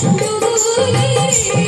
Don't Thank you.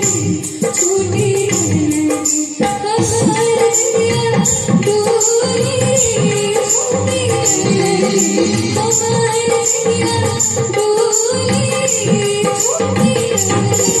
Thank you.